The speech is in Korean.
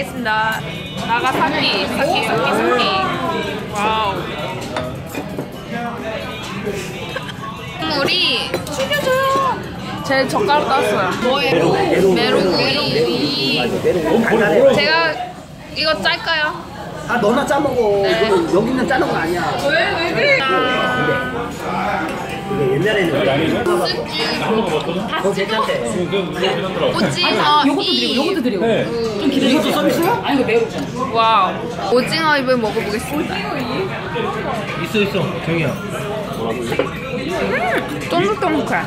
먹겠습니다. 나가사키, 사키, 사키, 사키. Wow. 우리 죽여줘요. 제 젓가락 땄어요. 뭐예요? 메로구이. 제가 이거 짤까요? 아 너나 짜먹어. 네. 여기는 짜는 거 아니야. 왜, 왜 그래? 이게 옛날에는 더 괜찮대. 오징어 요것도 이. 드리고 요것도 드리고 좀 기다려 이것도 서비스야? 아니 이거 매우잖아 와우. 오징어 입을 먹어보겠습니다. 있어 있어. 정이야. 음, 쫀득쫀득해.